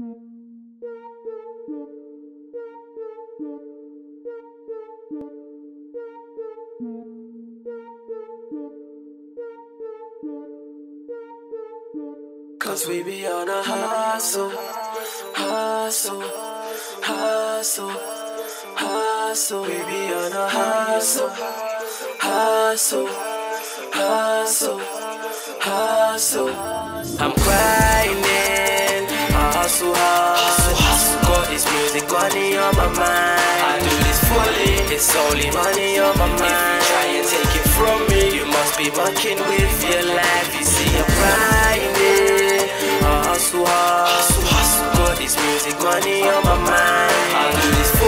Cause we be on a hustle, hustle, hustle, hustle. We be on a hustle, hustle, hustle, hustle. I'm grinding, this money on my mind. I do this fully, it's only money on my mind. If you try and take it from me, you must be mucking with your life. You see, I'm grinding, I hustle, hustle. Got this music money on my mind. I do this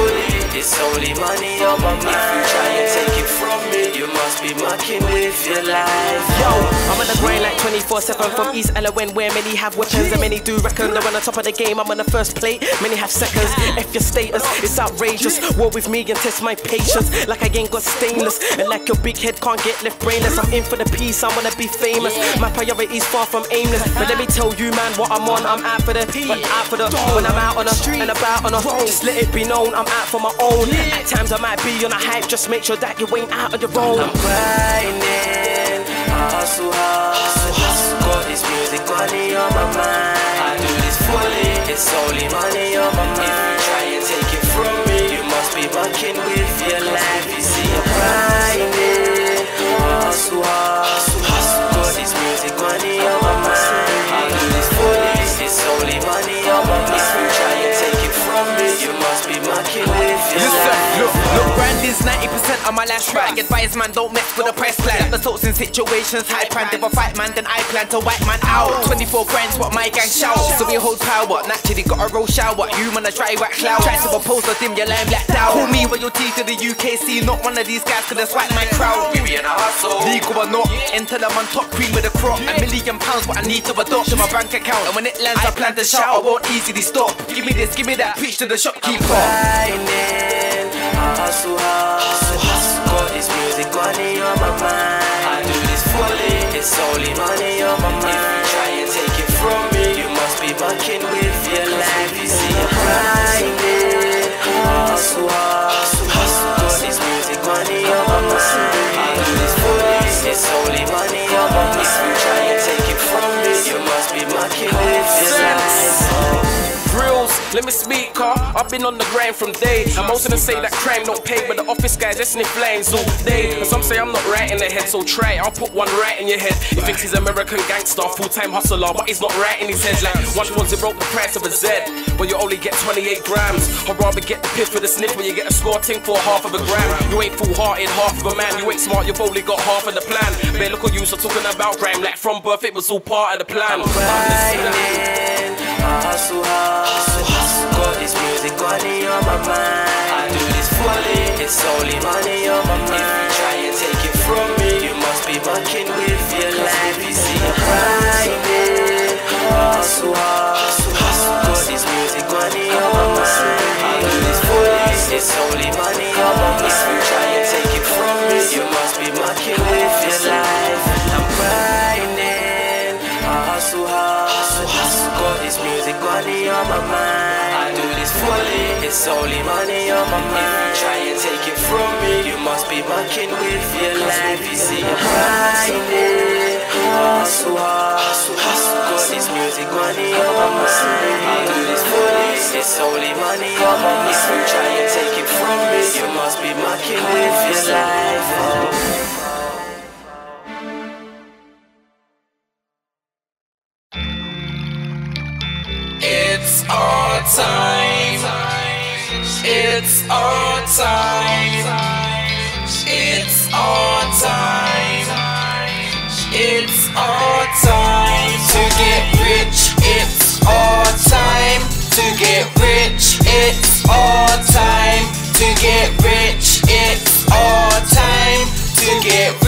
it's only money on my mind. If you try and take it from me, you must be mucking with your life. Yo, I'm on the grind like 24-7 from East LON where many have weapons and many do reckon they're on the top of the game. I'm on the first plate, many have seconds. If your status, it's outrageous. War with me and test my patience like I ain't got stainless. And like your big head can't get left brainless. I'm in for the peace, I wanna be famous. My priorities far from aimless. But let me tell you, man, what I'm on. I'm out for the but out for the when I'm out on a street and about on a just let it be known I'm out for my own. At times I might be on a hype, just make sure that you ain't out on your own. I'm grinding, I hustle, hustle, hustle. Got this music money on my mind. I do this fully, it's only money on my mind. If you try and take it from me, you must be mucking with your life. You see, I'm grinding, I hustle, hustle, branding's 90% of my last track. Advise man, don't mess with the press plan. Episodes in situations, high plan. If I fight man, then I plan to wipe man out. 24 grand's what my gang shout. So we hold power, naturally got a roll shower. You wanna try wax loud. Try to oppose or dim your line blacked out. Call me with your teeth to the UKC, not one of these guys could have swiped my crowd. We be in a hustle. Legal or not, until I'm on top, cream with a crop. A million pounds, what I need to adopt to my bank account. And when it lands, I plan to shout, I won't easily stop. Give me this, give me that, preach to the shopkeeper. Hustle, hustle, hustle. Got this music money on my mind. I do this fully, it's only money on my mind. If you try and take it from me, you must be mucking with your life. You see, I'm grinding, hustle, hustle, hustle. Got this music money on my mind. I do this fully, it's only money on my mind. If you try and take it from me, you must be mucking with your life. Let me speak, car. I've been on the grind from day. And most of them say that crime don't pay, but the office guys just sniff lines all day. And some say I'm not right in their head, so try. I'll put one right in your head. He thinks he's American gangster, full time hustler, but he's not right in his head. Like one once it broke the price of a Z, but you only get 28 grams. I'd rather get the piff for the sniff when you get a score ting for half of a gram. You ain't full hearted, half of a man. You ain't smart, you've only got half of the plan. Bare look at you, so talking about crime. Like from birth, it was all part of the plan. grinding, I hustle, hustle, on my mind. I do this fully, it's only money on my mind. If you try and take it from me, you must be mucking with your life. You see, I'm grinding, I hustle, hustle. Got this music money on my mind. I do this fully, it's only money on my mind. If you try and take it from me, you must be mucking with your life. I'm grinding, I hustle, hustle. Got this music money on my mind. I do this it's only money on my mind. If you try and take it from me, you must be mucking with your life. You see, I'm grinding, hustle, hustle, hustle. Got this music money on my mind. I do this fully, it's only money on my mind. If you try and take it from me, you must be mucking with your life. Oh. It's our time. It's our time. It's our time to get rich. It's our time to get rich. It's our time to get rich. It's our time to get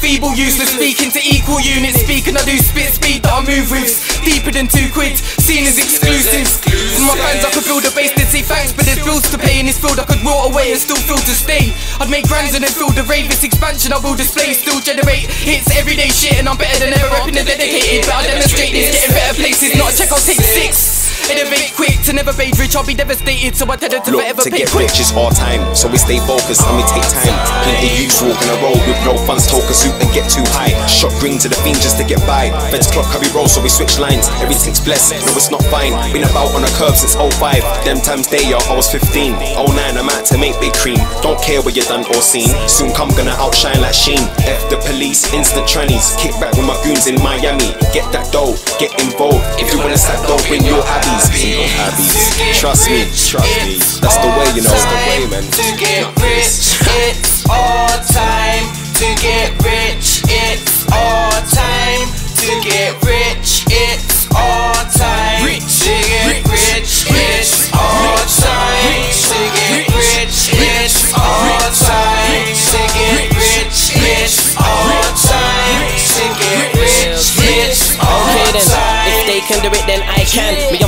feeble, useless, speaking to equal units unit speaking, I do spit speed that I move with. Deeper than two quid, seen as exclusive. For my fans, I could build a base, they'd say thanks, but there's bills to pay in this field. I could roll away and still feel to stay. I'd make grands and then feel the rave. This expansion I will display, still generate hits everyday shit, and I'm better than ever rapping and dedicated. But I demonstrate this, getting better places. Not a check, I'll take six. Innovate quick to never fade rich, I'll be devastated. So I tell them to Look, forever to pay get quick. rich is hard time, so we stay focused and we take time. Plenty youths walking a road with no funds, talk a suit and get too high. Shot green to the fiend just to get by. Feds clock how we roll, so we switch lines. Everything's blessed, no it's not fine. Been about on the curb since 05. Them times they yo, I was 15. 09, I'm out to make big cream. Don't care what you're done or seen. Soon come gonna outshine like Sheen. F the police, instant trannies. Kick back with my goons in Miami. Get that dough, get involved. If you wanna stack dough, bring your abbies. Trust me, trust me. That's the way, you know. That's the way, man. To get rich, it's all time. To get rich, it's all time. To get rich, it's all time.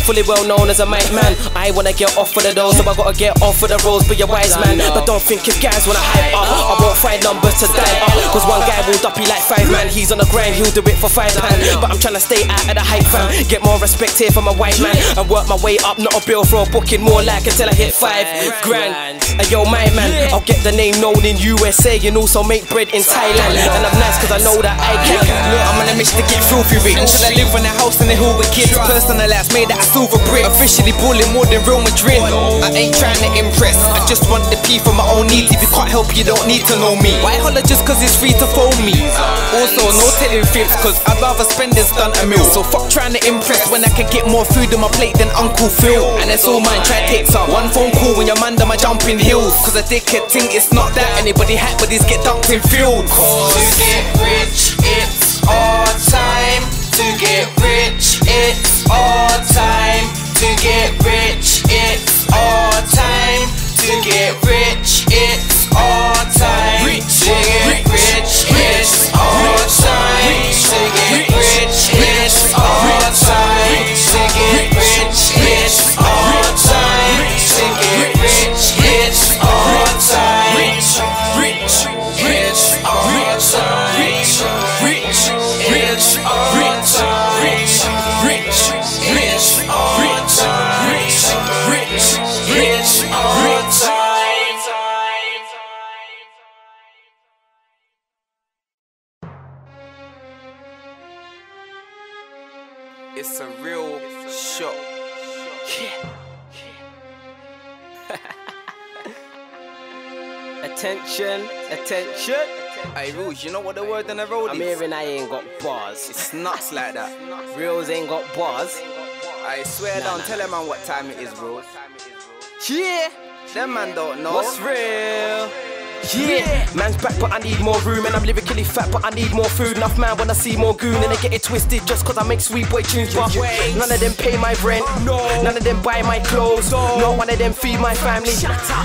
Fully well known as a mic man. I wanna get off for the dough, so I gotta get off for the rolls. Be a wise man, but don't think if guys wanna hype up, I won't find numbers to die up. Cause one guy will up like five man. He's on the grind, he'll do it for five pound. But I'm trying to stay out of the hype fam. Get more respect here from a white man and work my way up. Not a bill for a booking, more like until I hit five grand. And yo, my man, I'll get the name known in USA and also make bread in Thailand. And I'm nice cause I know that I can. Look, I'm on a mission to get filthy rich. Should I live in a house in the hill with kids? Personalized, made out of silver. Officially balling more than Real Madrid. I ain't trying to impress. I just want the P for my own needs. If you can't help, you don't need to know me. Why holler just cause it's free to phone me? Also, no telling fibs, cause I'd rather spend than stunt a meal. So fuck trying to impress when I can get more food on my plate than Uncle Phil. And it's all mine, try take some. One phone call when you're man, my jumping hills. Cause a dickhead think it's not that. Anybody hack, but these get dumped in fields. To get rich, it's all time. To get rich, it's all time. To get rich, it's all time. To get rich, it's all time. To get rich, it's all time. To get rich, it's all Attention, attention. Hey, Rouge, you know what the word on the road I'm is? hearing I ain't got bars. It's nuts like that. Reels ain't got bars. I swear down, tell them man what time it is, bro. Yeah, Them man don't know. what's real? Yeah, man's back, but I need more room. And I'm lyrically fat, but I need more food. Enough man when I see more goon. And they get it twisted just cause I make sweet boy tunes. But none of them pay my rent. No. None of them buy my clothes. No. one of them feed my family.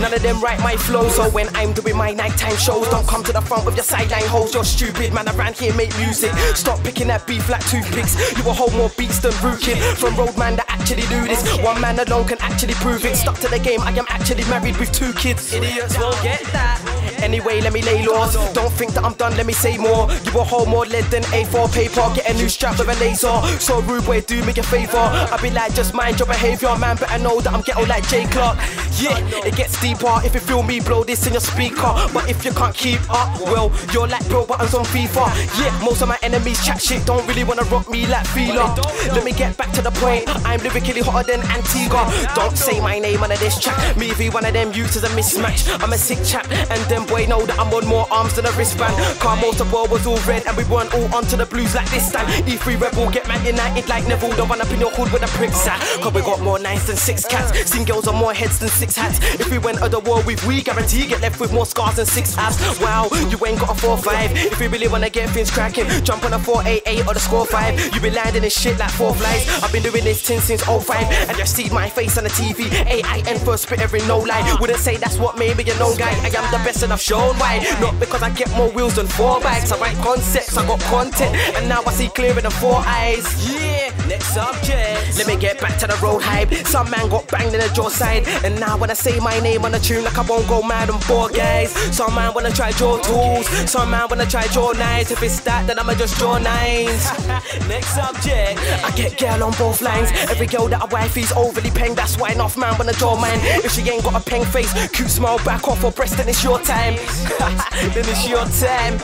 None of them write my flow. So when I'm doing my nighttime shows, don't come to the front with your sideline hoes. You're stupid, man. I Around here make music. Stop picking that beef like toothpicks. You will hold more beats than Kid. From Roadman that actually do this. One man alone can actually prove it. Stuck to the game, I am actually married with two kids. Idiots won't get that. Anyway, let me lay laws. Don't think that I'm done, let me say more. You will hold more lead than A4 paper. Get a new strap with a laser. So rude boy, do me a favor. I be like, just mind your behavior, man. Better know that I'm ghetto like J Clark. Yeah, it gets deeper. If you feel me, blow this in your speaker. But if you can't keep up, well, you're like bro buttons on FIFA. Yeah, most of my enemies chat shit. Don't really wanna rock me like Fila. Let me get back to the point. I'm lyrically hotter than Antigua. Don't say my name under this track. Me be one of them is a mismatch. I'm a sick chap, and them boy know that I'm on more arms than a wristband. Car motor was all red, and we weren't all onto the blues like this time. E3 Rebel, get man united like Neville. Don't one up in your hood with a pricks at. Cause we got more nines than six cats. Seen girls on more heads than six hats. If we went other war with we, guarantee get left with more scars than six abs. Wow, you ain't got a 4-5. If you really wanna get things cracking, jump on a 4-8-8 or the score 5. You be landing in shit like four flies. I've been doing this thing since 05. And just see my face on the TV. AIN first spit every no lie. Wouldn't say that's what made me a known guy. I am the best and I've shown why. Not because I get more wheels than four bikes. I write concepts, I got content, and now I see clearer than four eyes. Yeah, next subject. Let me get back to the road hype. Some man got banged in the jaw side, and now when I say my name on the tune, like I won't go mad on four guys. Some man wanna try draw tools, some man wanna try draw nines. If it's that, then I'ma just draw nines. Next subject. I get girl on both lines. Every girl that I wife, wifey's overly paying, that's why enough man wanna draw mine. If she ain't got a peng face, cute smile back off her breast, then it's your time. then it's your time.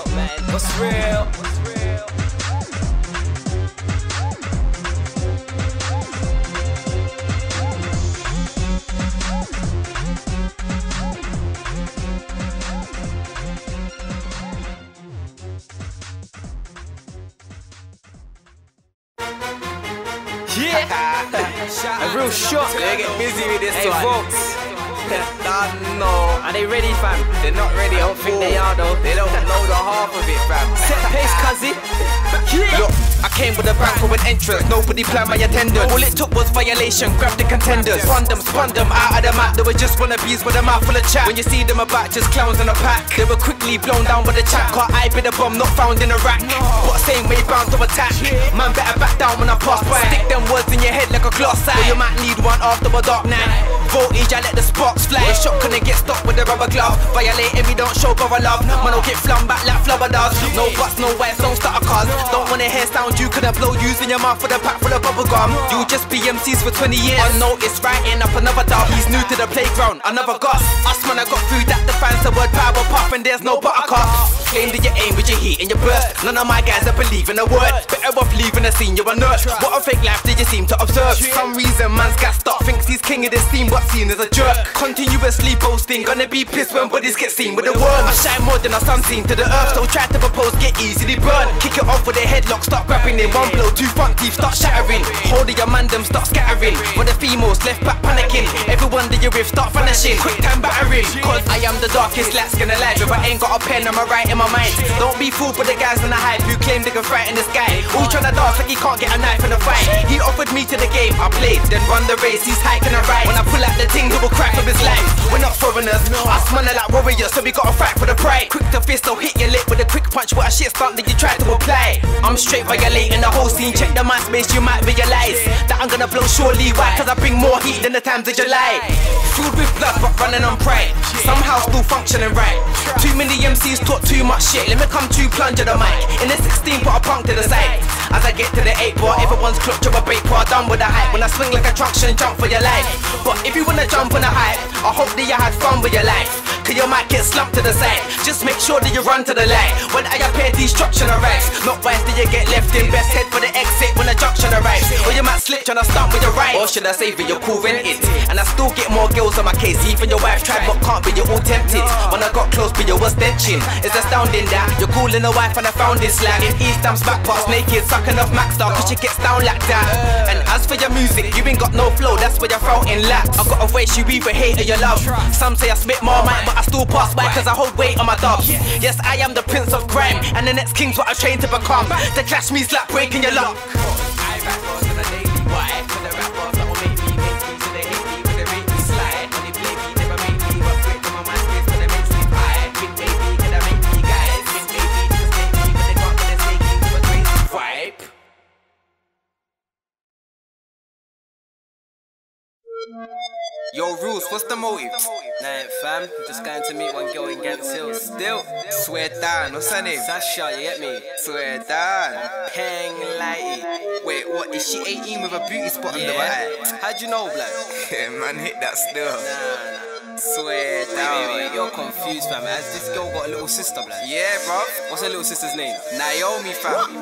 What's real? Yeah, a real shock. They get busy with this Hey, one. folks, Don't know. are they ready, fam? They're not ready. I don't think they are, though. They don't know the half of it, fam. Set pace, cuzzy. Look, I came with a bang for an entrance. Nobody planned my attendance. All it took was violation. Grab the contenders. Spun them, spun them out of the map. They were just wannabes with a mouth full of chat. When you see them about, just clowns in a pack. They were quickly blown down by the chat. Caught I be the bomb, not found in a rack. But same way bound to attack. Man, better back down when I pass by. Stick them words in your head like a glass eye. Or you might need one after a dark night. Voltage, I let the sparks fly. Shot couldn't get stopped with a rubber glove. Violating me, don't show brother love. Man, don't get flung back like flubber does. No buts, no whites, don't start a cars. Don't wanna hear sound you couldn't blow. Using your mouth for the pack full of bubble gum. You just be MCs for 20 years. Unnoticed, writing up another dub. He's new to the playground, another Gus. Us man, I got through that. The fans the word power puff, and there's no buttercup. Claim that you aim with your heat and your burst. None of my guys that believe in a word. Better off leaving the scene, you're a nerd. What a fake life did you seem to observe? Some reason man's gassed up, thinks he's king of this scene, but seen as a jerk. Continuously boasting, gonna be pissed when bodies get seen with a worm. I shine more than a sun seen to the earth, so try to propose, get easily burned. Kick it off with a headlock, start grabbing it. One blow, two front teeth, start shattering. Hold your man, them start scattering. When the females left back panicking, everyone that you're with start vanishing. Quick time battering, cause I am the darkest light skin alive. If I ain't got a pen, I'ma write in my mind. Don't be fooled by the guys in the hype who claim they can fight in the sky. All tryna dance like he can't get a knife in a fight. He offered me to the game, I played, then run the race. He's hiking a ride. When I pull out the ting, will crack of his life. We're not foreigners, us man are like warriors, so we gotta fight for the pride. Quick to fist, I'll hit your lip with a quick punch. What a shit stunt that you tried to apply. I'm straight violating the whole scene. Check the mind space, you might realize that I'm gonna blow surely. Why? Cause I bring more heat than the times of July. Filled with blood, but running on pride. Somehow still functioning right. Too many MCs talk too much shit. Let me come to plunge at the mic. In the 16, put a punk to the side. As I get to the 8 bar, everyone's clutch to a bait bar. Done with the hype. When I swing like a traction, jump for your life. But if you wanna jump on the hype, I hope that you had fun with your life. Cause you might get slumped to the side. Just make sure that you run to the light. When I appear destruction arrives. Not wise that you get left in best head for the exit when the junction arrives. Or you might slip trying to start with your right. Or should I say that you're cool it? And I still get more girls on my case. Even your wife tried but can't be, you're all tempted. When I got close, but you was stenching. It's astounding that you're calling a wife and I found this slag. In East Ham's back parts naked, sucking off Max Star, cause she gets down like that. And as for your music, you ain't got no flow, that's where you're fountain laps. I got a voice you either hate or you love. Some say I spit more mic, but I still pass by cause I hold weight on my dubs. Yes, I am the prince of crime, and the next king's what I trained to become. The clash me, slap breaking your luck. Yo, Rules, what's the motive? Nah, fam, just going to meet one girl in Gants Hill. Still, Swear down, what's her name? Sasha, you get me? Swear down. Peng Lighty. Wait, what? Is she 18 with a beauty spot under her eye? How'd you know, blood? Yeah, man, hit that still. Nah, nah. Swear down. wait, wait, you're confused, fam. Has this girl got a little sister, blood? Yeah, bro. What's her little sister's name? Naomi, fam.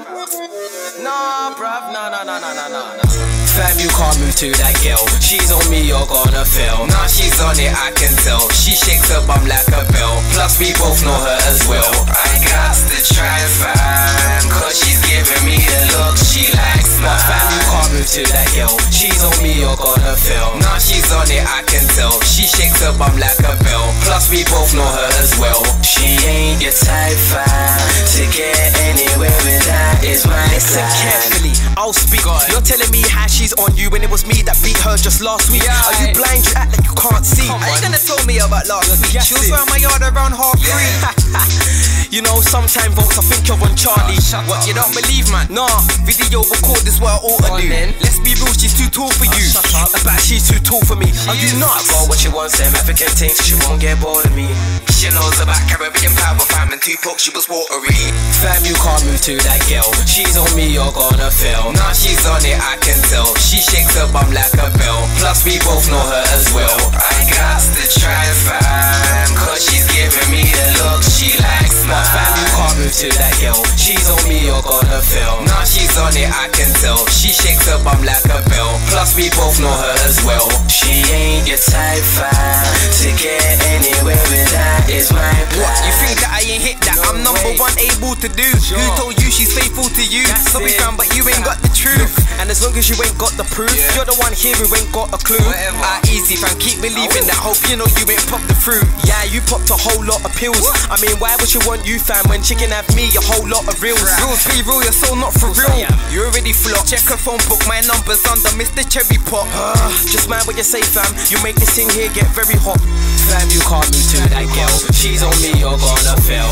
Nah, bruv, nah, nah, nah, nah, nah, nah, nah. Fam, you can't move to that girl. She's on me, you're gonna fail. Now she's on it, I can tell. She shakes her bum like a bell. Plus, we both know her as well. I got to try fam. Cause she's giving me the look she likes, But fam, you can't move to that girl. She's on me, you're gonna fail. Now she's on it, I can tell. She shakes her bum like a bell. Plus, we both know her as well. She ain't your type fine to get anywhere with that is my Listen plan. carefully, I'll speak. Go on. You're telling me how she's on you when it was me that beat her just last week. Yeah, Are you blind? You act like you can't see. Are you on. gonna tell me about last week? She was around my yard around half three. you know, sometimes folks, I think you're on Charlie. Oh, shut what up, you don't. Believe, man? Nah, video record is what I ought to do. then. Let's be real, she's too tall for oh, you. shut up. About she's too tall for me. Are you is. nuts? I got what she wants, them African things, she won't get bored of me. She knows about Caribbean power, fam, and Tupac, she was watery. Fam, you can't move to that girl. She's on me, you're gonna fail. Now she's on it, I can tell. She shakes her bum like a bell. Plus, we both know her as well. I got to try and find, cause she's giving me the look she likes. But fam, you can't move to that girl. She's on me, you're gonna fail. Now she's on it, I can tell. She shakes her bum like a bell. Plus, we both know her as well. She ain't your type fine to get anywhere with that is my plan. What? You think that I ain't hit that? I'm number way. one able to do. Who told you she's faithful to you? That's it. fam, but you ain't got the truth. And as long as you ain't got the proof, Yeah. you're the one here who ain't got a clue. Whatever. Ah, easy, fam. Keep believing that. Hope you know you ain't popped the fruit. Yeah, you popped a whole lot of pills. I mean, why would you want you, fam, when she can have me a whole lot of reels? Right. Rules be real, you're so not for real. Am. You already flopped. Check her phone book, my number's under Mr. Cherry Pop. Just mind what you say, fam. You make this thing here get very hot. Fam, you can't move to that girl. She's on me, you're gonna fail.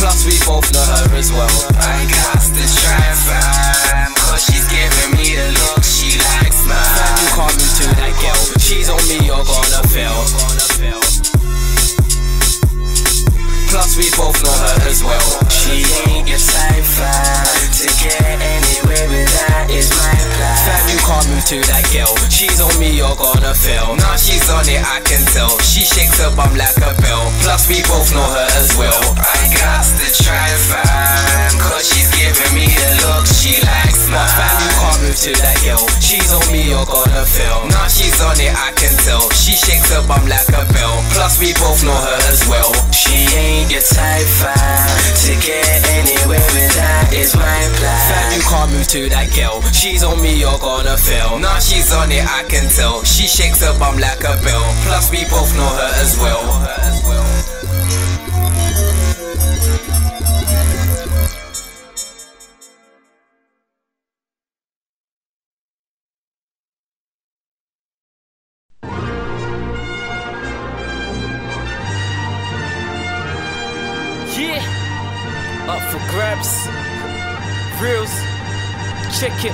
Plus, we both know her as well. I got to try find, cause she's giving me the look she likes, Fam, man. you can't move to that girl. She's on me, you're gonna fail. We both know her as well. She ain't your type fine to get anywhere with that is my plan. Fam, you can't move to that girl. She's on me, you're gonna fail. Now she's on it, I can tell. She shakes her bum like a bell. Plus, we both know her as well. I got to try and find, cause she's giving me the look she likes, But fam, you can't move to that girl. She's on me, you're gonna fail. Now she's on it, I can tell. She shakes her bum like a bell. Plus, we both know her as well. She ain't your type fine to get anywhere with that is my Fam, plan. you can't move to that girl. She's on me, you're gonna fail. Now she's on it, I can tell. She shakes her bum like a bell. Plus, we both know her as well. Yeah, up for grabs. Reels, check it.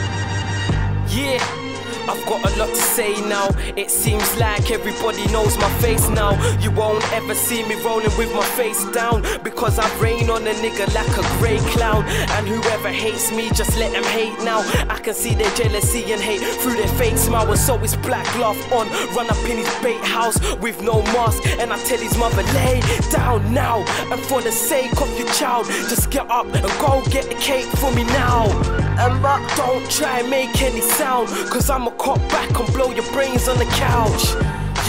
Yeah. I've got a lot to say now. It seems like everybody knows my face now. You won't ever see me rolling with my face down because I rain on a nigga like a grey cloud. And whoever hates me, just let them hate now. I can see their jealousy and hate through their fake smile. So it's black glove on. Run up in his bait house with no mask. And I tell his mother, lay down now. And for the sake of your child, just get up and go get the cake for me now. But don't try and make any sound, cause I'ma cop back and blow your brains on the couch.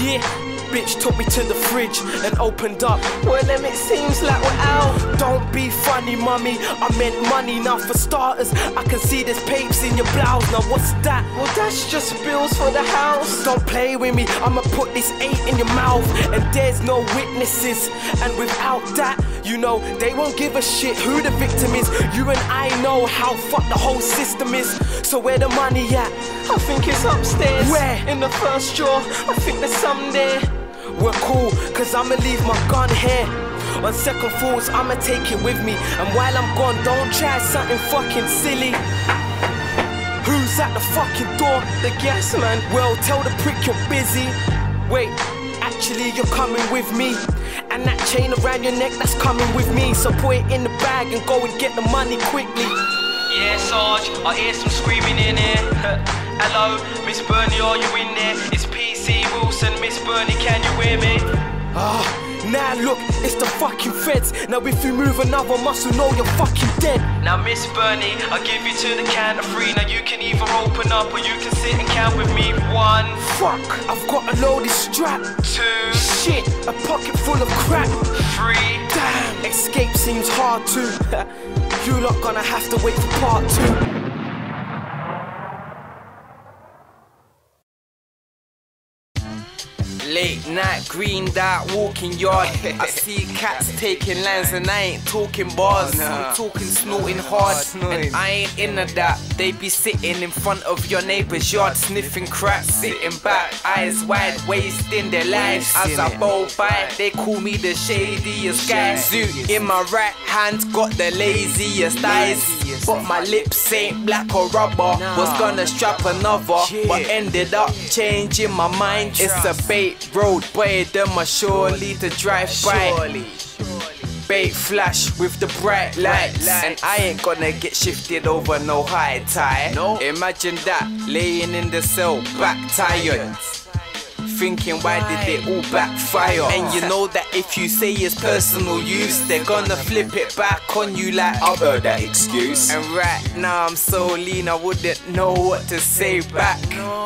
Yeah. Bitch took me to the fridge and opened up. Well, then it seems like we're out. Don't be funny, mummy. I meant money now for starters. I can see there's papes in your blouse. Now, what's that? Well, that's just bills for the house. Don't play with me. I'ma put this eight in your mouth. And there's no witnesses. And without that, you know, they won't give a shit who the victim is. You and I know how fucked the whole system is. So where the money at? I think it's upstairs. Where? In the first drawer. I think there's some there. We're cool, cause I'ma leave my gun here. On second thoughts, I'ma take it with me. And while I'm gone, don't try something fucking silly. Who's at the fucking door? The gas man. Well, tell the prick you're busy. Wait, actually, you're coming with me. And that chain around your neck, that's coming with me. So put it in the bag and go and get the money quickly. Yeah, Sarge, I hear some screaming in here. Hello, Miss Bernie, are you in there? It's PC Wilson, Miss Bernie, can you hear me? Ah, now look, it's the fucking feds. Now if you move another muscle, know you're fucking dead. Now Miss Bernie, I'll give you to the count of three. Now you can either open up or you can sit and count with me. One, fuck, I've got a loaded strap. Two, shit, a pocket full of crap. Three, damn, escape seems hard to. you lot gonna have to wait for part two. Night green, that walking yard. I see cats taking lines and I ain't talking bars. I'm talking snorting hard. And I ain't into that. They be sitting in front of your neighbor's yard, sniffing crack, sitting back, eyes wide, wasting their lives. As I bow by, they call me the shadiest guy. Zoot in my right hand, got the laziest eyes. But my lips ain't black or rubber. Was gonna strap another, but ended up changing my mind. It's a bait road, boy, them are surely to drive by. Bait flash with the bright lights, and I ain't gonna get shifted over no high tie. Imagine that, laying in the cell, back tired. Thinking why did it all backfire? And you know that if you say it's personal use, they're gonna flip it back on you like I've heard that excuse. and right now I'm so lean I wouldn't know what to say back.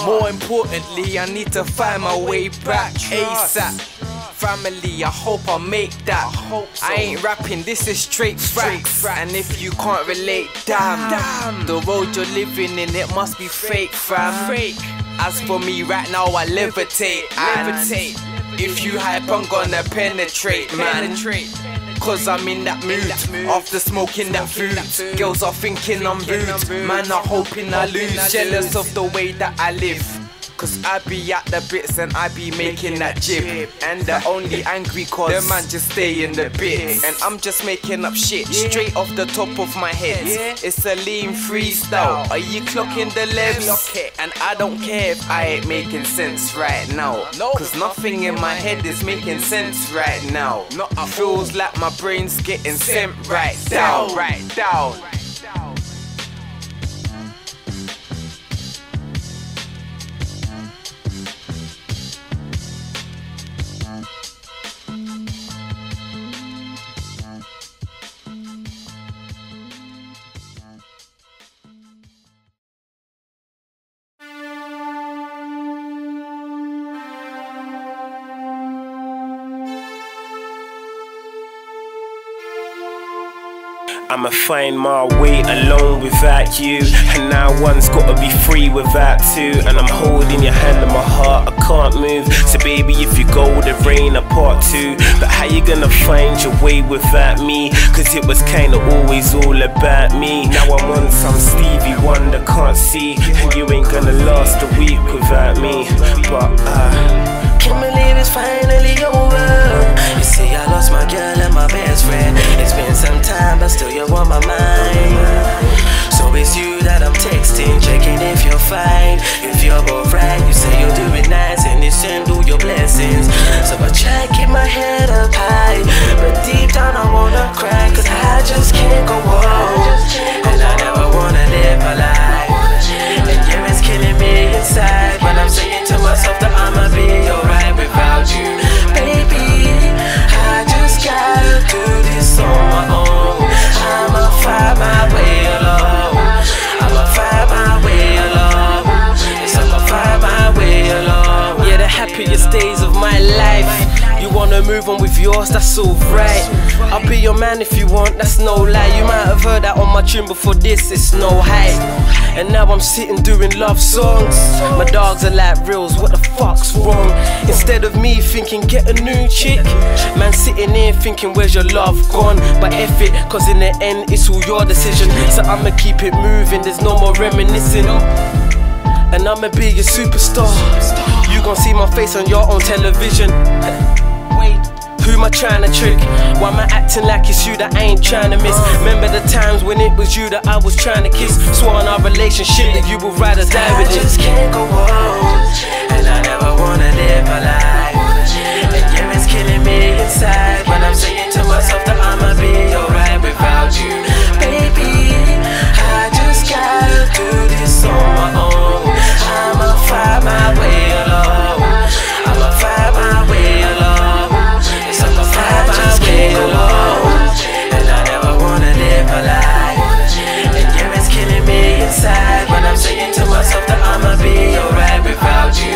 More importantly, I need to find my way back ASAP. Family, I hope I make that. I ain't rapping, this is straight facts. And if you can't relate, damn, the road you're living in, it must be fake, fam. As for me, right now I levitate. levitate. If you hype, I'm gonna penetrate, man. Cause I'm in that mood After smoking that food. Girls are thinking I'm rude. Man are hoping I lose. Jealous of the way that I live Cause I be at the bits and I be making that jib And the only angry cause The man just stay in the bits. And I'm just making up shit Straight off the top of my head. It's a lean freestyle. Are you clocking the levels? And I don't care if I ain't making sense right now. Cause nothing in my head is making sense right now. Feels like my brain's getting sent right down. Right down I'ma find my way alone without you. And now one's gotta be free without two. And I'm holding your hand in my heart, I can't move. So, baby, if you go, the rain apart too. But how you gonna find your way without me? Cause it was kinda always all about me. Now I'm on some Stevie Wonder, can't see. And you ain't gonna last a week without me. But, uh. Can't believe it's finally over. You see, I lost my girl and my best friend. It's been some time, but still you're on my mind. So it's you that I'm texting, checking if you're fine. If you're alright, you say you're doing nice and you send all your blessings. So I try to keep my head up high, but deep down I wanna cry, cause I just can't go on. Happiest days of my life. You wanna move on with yours, that's alright. I'll be your man if you want, that's no lie. You might have heard that on my tune before this, it's no hype. And now I'm sitting doing love songs. My dogs are like reels, what the fuck's wrong? Instead of me thinking, get a new chick, man sitting here thinking, where's your love gone? But F it, cause in the end, it's all your decision. So I'ma keep it moving, there's no more reminiscing. And I'ma be a superstar. You gon' see my face on your own television. Who am I trying to trick? Why am I acting like it's you that I ain't trying to miss? Remember the times when it was you that I was trying to kiss? Swore on our relationship that you ride or die with it. I just can't go on, and I never wanna live my life. And yeah, it's killing me inside, but I'm saying to myself that I'ma be alright without you, baby. I just gotta do this on my own. I'ma find my way alone. I'ma find my way alone. Yes, I'ma find my way alone. And I never wanna live my life. And yeah, it's killing me inside. But I'm saying to myself that I'ma be alright without you,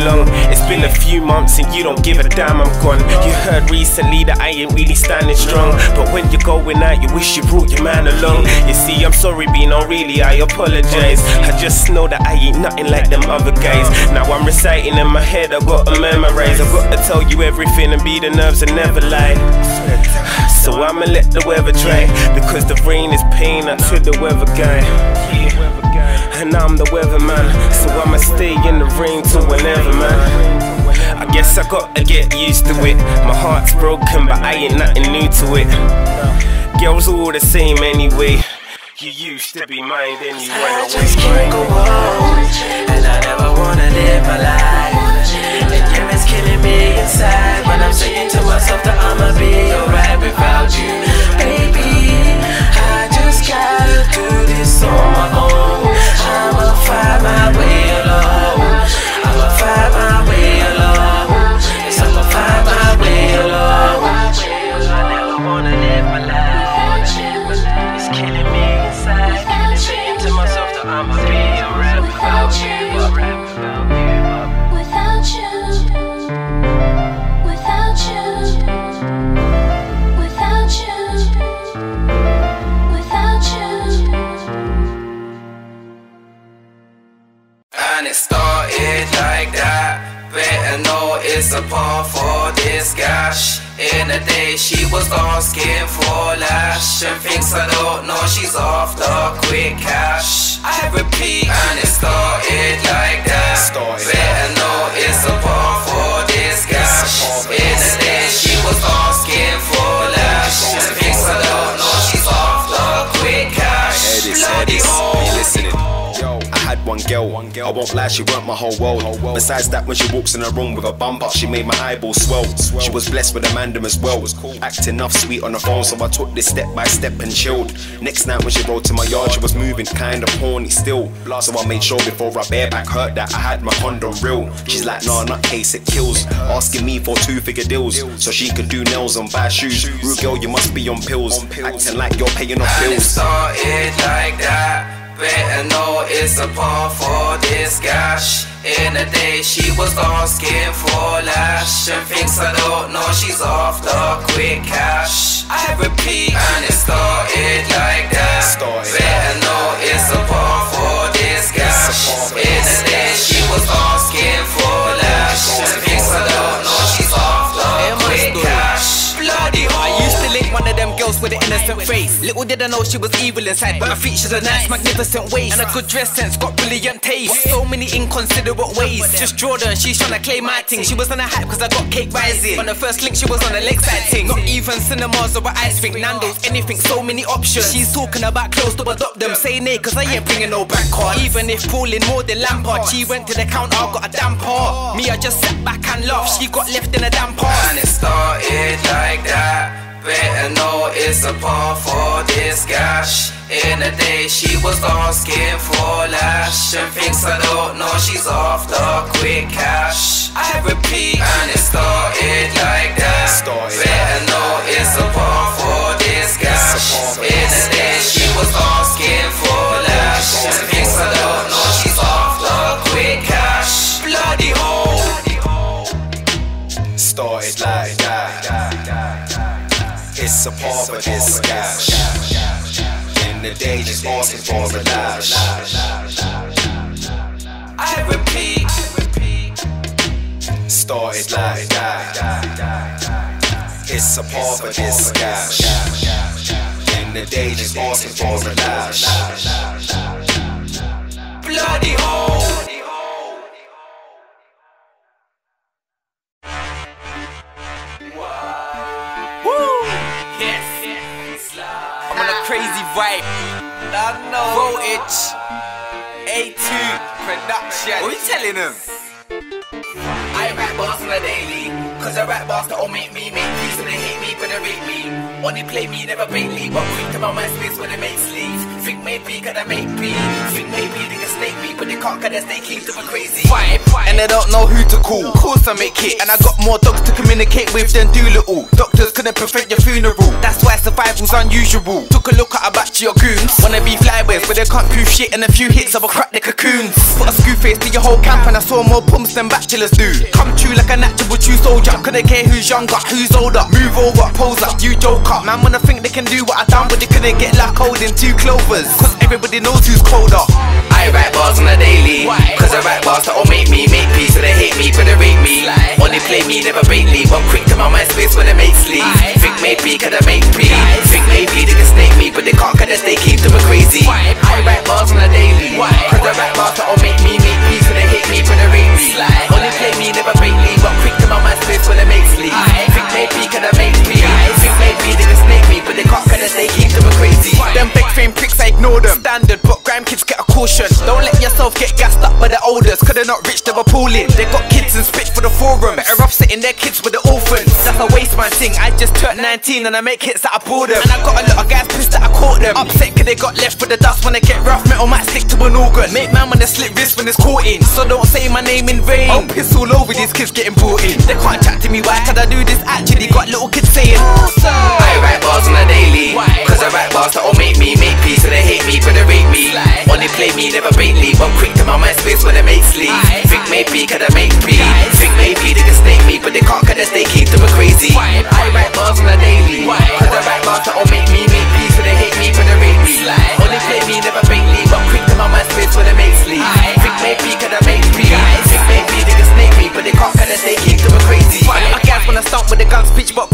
now it's been a few months and you don't give a damn, I'm gone. You heard recently that I ain't really standing strong. But when you're going out, you wish you brought your man along. You see, I'm sorry, Beano, really, I apologize. I just know that I ain't nothing like them other guys. Now I'm reciting in my head, I gotta memorize. I gotta tell you everything and be the nerves and never lie. So I'ma let the weather dry because the rain is pain until the weather guy. And I'm the weatherman, so I'ma stay in the rain till whenever, man. I guess I gotta get used to it. My heart's broken, but I ain't nothing new to it. Girls all the same anyway. You used to be mine, then you I went just can't go away. on, and I never wanna live my life. And yeah, it's killing me inside when I'm saying to myself that I'ma be alright without you. I gotta do this on my own. I'ma find my way alone. Lie, she weren't my whole world. Besides that, when she walks in a room with a bump up, she made my eyeballs swell. She was blessed with a mandem as well. Acting enough sweet on the phone, so I took this step by step and chilled. Next night when she rode to my yard, she was moving kinda horny still. So I made sure before I bareback hurt that I had my condom real. She's like, nah, not case, it kills. Asking me for two figure deals, so she could do nails and buy shoes. Rude girl, you must be on pills. Acting like you're paying off And it bills. started like that. Better know it's a part for this gash. In the day, she was asking for lash. And thinks I don't know she's after quick cash. I repeat, and it started like that. Started. Better know it's a part for this gash. In the day, she was asking for lash. And thinks I with an innocent face. Little did I know she was evil inside, but her features are nice, magnificent waist. And a good dress sense, got brilliant taste. So many inconsiderate ways. Just Jordan, she's tryna claim my thing. She was on a hype cause I got cake rising. On the first link, she was on the lakeside thing. Not even cinemas or a ice rink, Nando's, anything, so many options. She's talking about clothes to adopt them. Say nay, cause I ain't bringing no back card. Even if cooling more than Lampard, she went to the counter, got a damn part. Me, I just sat back and laughed. She got left in a damn part. And it started like that. Better know it's a part for this gash. In the day, she was asking for lash. And thinks I don't know she's after quick cash. I repeat, and it started like that. Started. Better know it's a part for this gash. In the day, she was asking for lash. And thinks I don't know she's after quick cash. Bloody hole. started like. It's a part of this cash. In the day, just asking for a dash. I repeat. Started like that. It's a part of this cash. In the day, just asking for a dash. Bloody hole. Voltage. A2 production. What are you telling them? I rap boss on a daily. Cause I rap bastard or make me make peace So they hate me but they rate me. Only play me, never bait me. But quick to my MySpace when they make sleeves Think maybe could I make me. Think maybe they can snake me But they can't cause they stay keep to crazy. And they don't know who to call. Course I make it. And I got more dogs to communicate with than Dolittle. Doctors couldn't prevent your funeral. That's why survival's unusual. Took a look at a batch of your goons. Wanna be flyways but they can't prove shit. And a few hits of a crack the cocoons. Put a screw face to your whole camp And I saw more pumps than bachelors do Come true like a natural true soldier. Couldn't care who's younger, who's older. Move over, pose up, you joke up. Man wanna think they can do what I done But they couldn't get like holding two clovers. Cause everybody knows who's colder I write bars on a daily. Cause I write bars that will make me make peace So they hate me but they rate me. Only play me, never bait me. One quick to my MySpace when they make sleep. Think maybe could I make peace Think maybe they can snake me But they can't cause they keep them crazy. I write bars on a daily. Cause I write bars that will make me make peace So they hate me but they rate me. Only play me, never bait me. One quick to my MySpace when they make sleep. Think maybe could I make peace Think maybe they can snake me But they can't cause they keep them crazy. Them big fame pricks I ignore them. Standard but grandkids get a caution. Don't let yourself get gassed up by the elders Cause they're not rich, they're appalling They got kids and spit for the forum. Better off sitting their kids with the orphans. That's a waste man thing I just turned 19 and I make hits that I bought them. And I got a lot of guys pissed that I caught them. Upset cause they got left with the dust. When they get rough, metal might stick to an organ. Make man when they slip wrist when it's caught in. So don't say my name in vain. I'll piss all over these kids getting brought in. They can't chat to me, why? Could I do this actually? Got little kids saying I write bars on a when the guns pitch but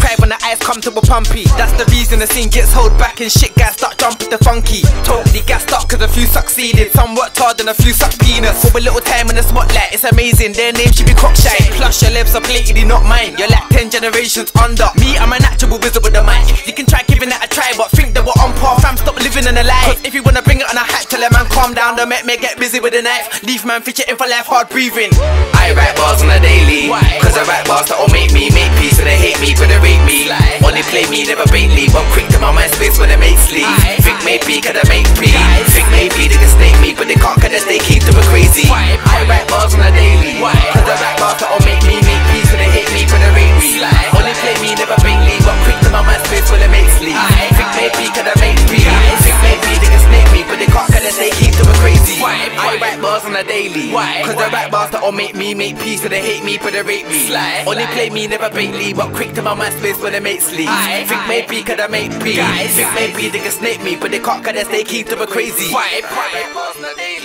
cry when eyes come to a pumpy. That's the reason the scene gets hold back and shit guys start jumping the funky. Totally gassed up cause a few succeeded. Some worked hard and a few sucked peanuts. For a little time in the spotlight it's amazing. Their name should be cockshite Plus your lips are blatantly not mine. You're like 10 generations under. Me I'm a natural wizard with the mic. You can try giving that a try but think that we're on par Fam stop living in a lie Cause if you wanna bring it on a hat Tell a man calm down Don't make me get busy with the knife Leave man fidgeting for life hard breathing. I write bars on a daily. Cause I write bars that'll make me make peace So they hate me but they rate me Only play me never bait me. One quick to my mind space when they make sleep Think maybe could I make peace Think maybe they can snake me But they can't cause they keep them crazy. I write bars on a daily bars on a daily Cause I write bars that'll make me make peace So they hate me but they rate me. Sly. Only play me never bait me But quick to my MySpace when they make sleep. Think maybe could I make peace. Think maybe they can snake me But they can't cause they stay keep them crazy. I write